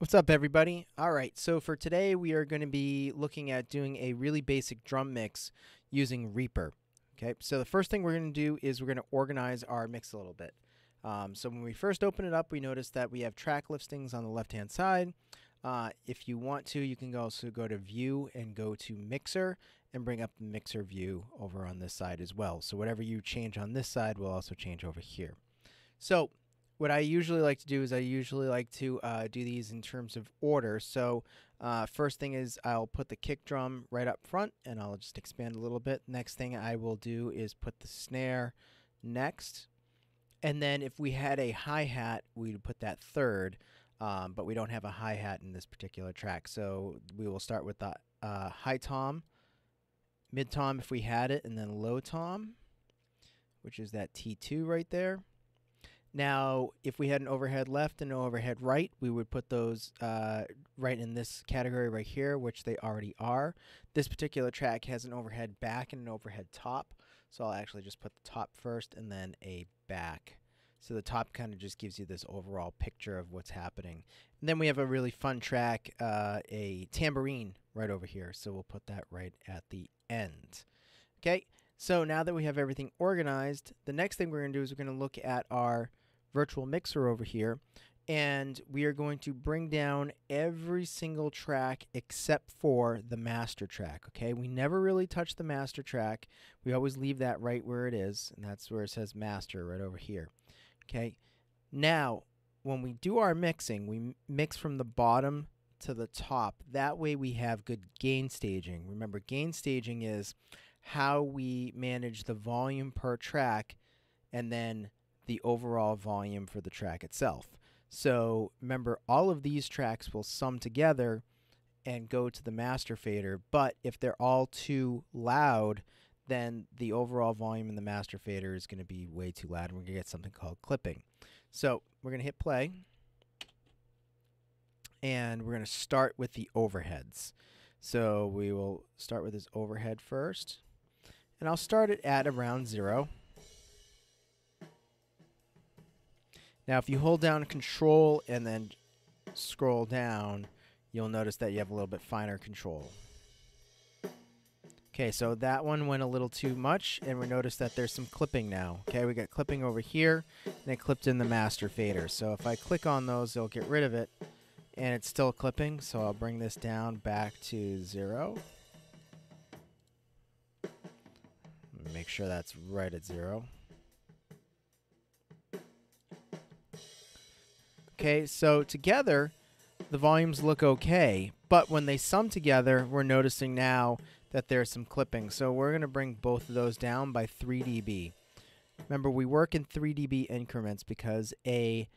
What's up, everybody? All right, so for today, we are going to be looking at doing a really basic drum mix using Reaper. Okay, so the first thing we're going to do is we're going to organize our mix a little bit. Um, so when we first open it up, we notice that we have track listings on the left-hand side. Uh, if you want to, you can also go to View and go to Mixer and bring up the Mixer view over on this side as well. So whatever you change on this side will also change over here. So what I usually like to do is I usually like to uh, do these in terms of order. So uh, first thing is I'll put the kick drum right up front and I'll just expand a little bit. Next thing I will do is put the snare next. And then if we had a hi-hat, we'd put that third. Um, but we don't have a hi-hat in this particular track. So we will start with the uh, high tom, mid tom if we had it, and then low tom, which is that T2 right there. Now, if we had an overhead left and an overhead right, we would put those uh, right in this category right here, which they already are. This particular track has an overhead back and an overhead top, so I'll actually just put the top first and then a back. So the top kind of just gives you this overall picture of what's happening. And then we have a really fun track, uh, a tambourine right over here, so we'll put that right at the end. Okay, so now that we have everything organized, the next thing we're going to do is we're going to look at our virtual mixer over here and we are going to bring down every single track except for the master track okay? We never really touch the master track. We always leave that right where it is and that's where it says master right over here okay? Now when we do our mixing we mix from the bottom to the top. That way we have good gain staging. Remember gain staging is how we manage the volume per track and then the overall volume for the track itself. So remember, all of these tracks will sum together and go to the master fader, but if they're all too loud, then the overall volume in the master fader is going to be way too loud, and we're going to get something called clipping. So we're going to hit play, and we're going to start with the overheads. So we will start with this overhead first, and I'll start it at around zero. Now, if you hold down control and then scroll down, you'll notice that you have a little bit finer control. Okay, so that one went a little too much, and we notice that there's some clipping now. Okay, we got clipping over here, and it clipped in the master fader. So if I click on those, it'll get rid of it, and it's still clipping, so I'll bring this down back to zero. Make sure that's right at zero. Okay, so together, the volumes look okay, but when they sum together, we're noticing now that there's some clipping. So we're going to bring both of those down by 3 dB. Remember, we work in 3 dB increments because a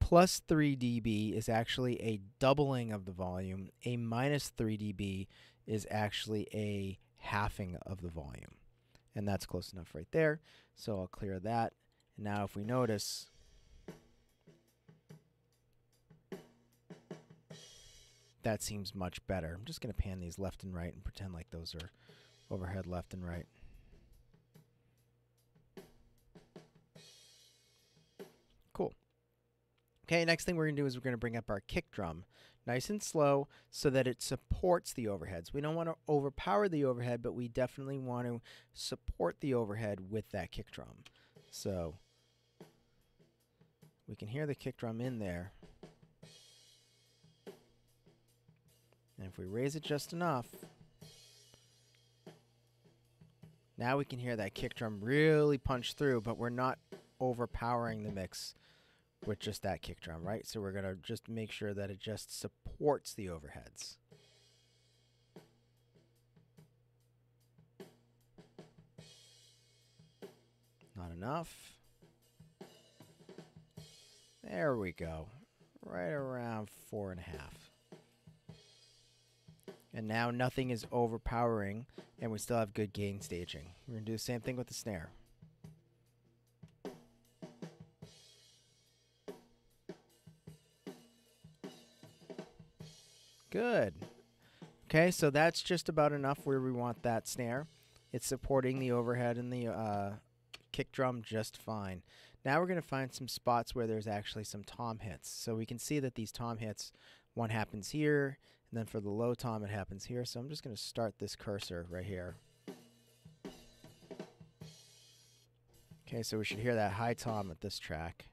plus 3 dB is actually a doubling of the volume. A minus 3 dB is actually a halving of the volume. And that's close enough right there. So I'll clear that. And now if we notice, that seems much better. I'm just going to pan these left and right and pretend like those are overhead left and right. Cool. Okay, next thing we're going to do is we're going to bring up our kick drum nice and slow so that it supports the overheads. We don't want to overpower the overhead, but we definitely want to support the overhead with that kick drum. So we can hear the kick drum in there. And if we raise it just enough, now we can hear that kick drum really punch through, but we're not overpowering the mix with just that kick drum, right? So we're going to just make sure that it just supports the overheads. Not enough. There we go. Right around four and a half. And now nothing is overpowering, and we still have good gain staging. We're going to do the same thing with the snare. Good. Okay, so that's just about enough where we want that snare. It's supporting the overhead and the uh, kick drum just fine. Now we're going to find some spots where there's actually some tom hits. So we can see that these tom hits one happens here, and then for the low tom it happens here. So I'm just going to start this cursor right here. Okay, so we should hear that high tom at this track.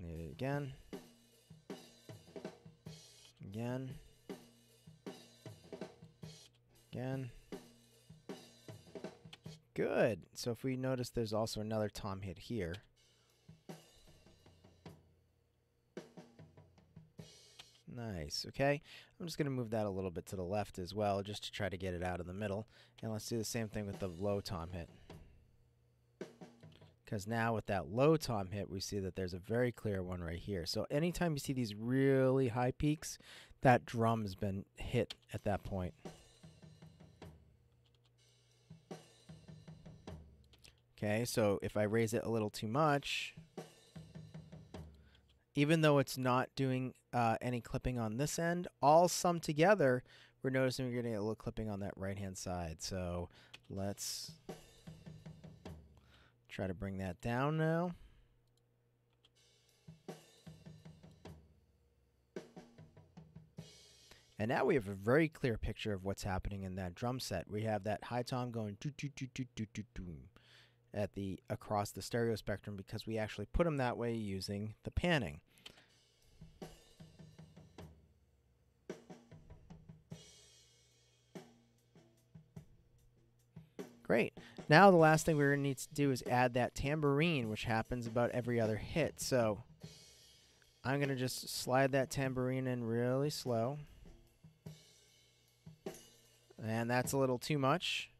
Need it again. Again. Again. Good. So if we notice there's also another tom hit here. Nice, okay? I'm just going to move that a little bit to the left as well, just to try to get it out of the middle. And let's do the same thing with the low tom hit. Because now with that low tom hit, we see that there's a very clear one right here. So anytime you see these really high peaks, that drum's been hit at that point. Okay, so if I raise it a little too much, even though it's not doing uh, any clipping on this end, all summed together, we're noticing we're getting a little clipping on that right-hand side. So let's try to bring that down now. And now we have a very clear picture of what's happening in that drum set. We have that high tom going doo doo doo doo doo doo doo at the across the stereo spectrum because we actually put them that way using the panning. Great. Now the last thing we're going to need to do is add that tambourine, which happens about every other hit. So I'm going to just slide that tambourine in really slow. And that's a little too much.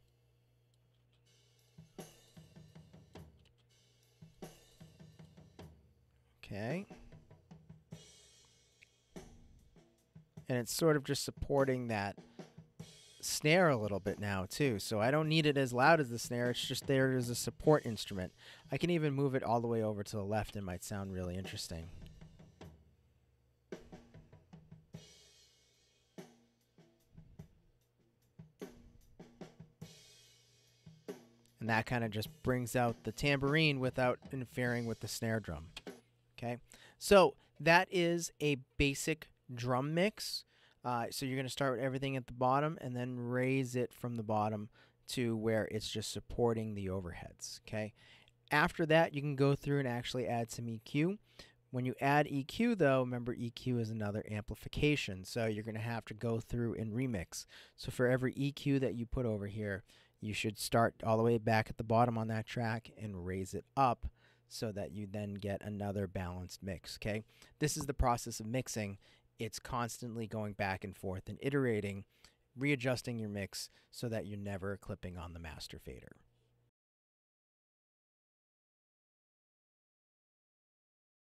Okay. And it's sort of just supporting that snare a little bit now too. So I don't need it as loud as the snare. It's just there as a support instrument. I can even move it all the way over to the left. It might sound really interesting. And that kind of just brings out the tambourine without interfering with the snare drum. Okay, so that is a basic drum mix. Uh, so you're going to start with everything at the bottom and then raise it from the bottom to where it's just supporting the overheads. Okay. After that, you can go through and actually add some EQ. When you add EQ, though, remember EQ is another amplification. So you're going to have to go through and remix. So for every EQ that you put over here, you should start all the way back at the bottom on that track and raise it up so that you then get another balanced mix. Okay. This is the process of mixing it's constantly going back and forth and iterating, readjusting your mix so that you're never clipping on the master fader.